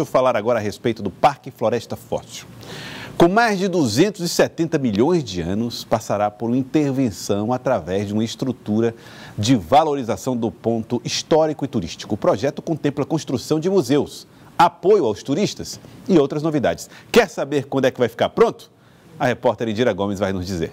deixa eu falar agora a respeito do Parque Floresta Fóssil. Com mais de 270 milhões de anos, passará por uma intervenção através de uma estrutura de valorização do ponto histórico e turístico. O projeto contempla a construção de museus, apoio aos turistas e outras novidades. Quer saber quando é que vai ficar pronto? A repórter Indira Gomes vai nos dizer.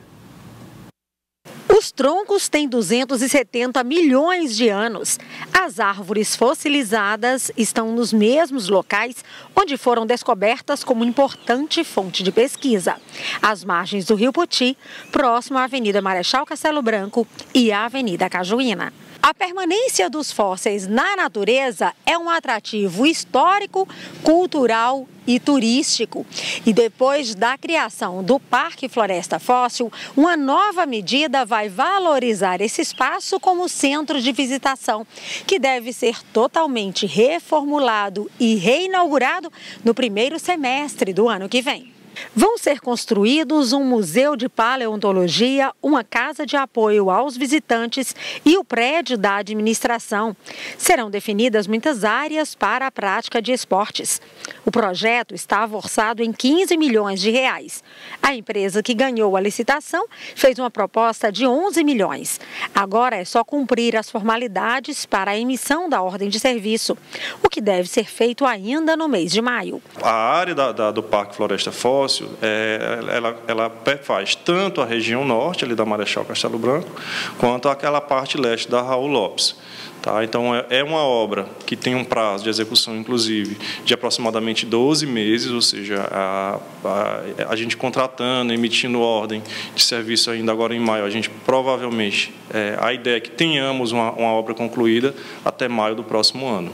Os troncos têm 270 milhões de anos. As árvores fossilizadas estão nos mesmos locais onde foram descobertas como importante fonte de pesquisa. As margens do Rio Poti, próximo à Avenida Marechal Castelo Branco e à Avenida Cajuína. A permanência dos fósseis na natureza é um atrativo histórico, cultural e turístico. E depois da criação do Parque Floresta Fóssil, uma nova medida vai valorizar esse espaço como centro de visitação, que deve ser totalmente reformulado e reinaugurado no primeiro semestre do ano que vem. Vão ser construídos um museu de paleontologia, uma casa de apoio aos visitantes e o prédio da administração. Serão definidas muitas áreas para a prática de esportes. O projeto estava orçado em 15 milhões de reais. A empresa que ganhou a licitação fez uma proposta de 11 milhões. Agora é só cumprir as formalidades para a emissão da ordem de serviço, o que deve ser feito ainda no mês de maio. A área da, da, do Parque Floresta Fóssil negócio, é, ela, ela faz tanto a região norte, ali da Marechal Castelo Branco, quanto aquela parte leste da Raul Lopes. Tá? Então, é, é uma obra que tem um prazo de execução, inclusive, de aproximadamente 12 meses, ou seja, a, a, a gente contratando, emitindo ordem de serviço ainda agora em maio, a gente provavelmente, é, a ideia é que tenhamos uma, uma obra concluída até maio do próximo ano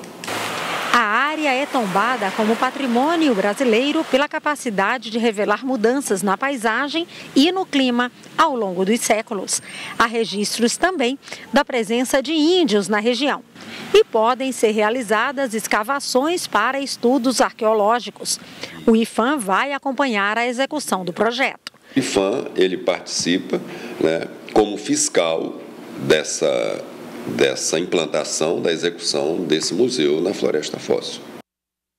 área é tombada como patrimônio brasileiro pela capacidade de revelar mudanças na paisagem e no clima ao longo dos séculos. Há registros também da presença de índios na região. E podem ser realizadas escavações para estudos arqueológicos. O IFAM vai acompanhar a execução do projeto. O IFAM ele participa né, como fiscal dessa dessa implantação, da execução desse museu na Floresta Fóssil.